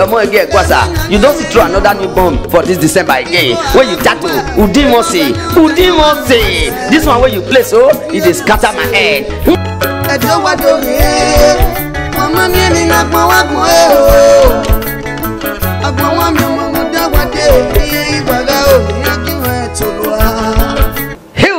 ọmọ ege ekwasa you don see through another new bomb for this december again wey you tackle udimosi udimosi this one wey you play so oh, e dey scatter my head. ẹjọ́ wá dórí ẹ̀ ọmọ mi ẹni náà gbọ́n wá gbọ́n o ọgbọ́n wá mi ọmọ.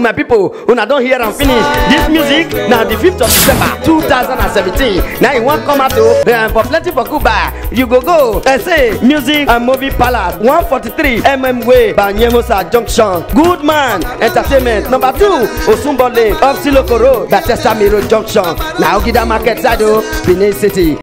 with my people una don't hear and finish this music now the 5th of december 2017 Now you won't come out o oh. for plenty for cuba you go go say music and movie palace 143 mm way banyemosa junction good man entertainment number two osunbo lane oxilokoro road batesa miro junction na ogida market side o oh, benin city.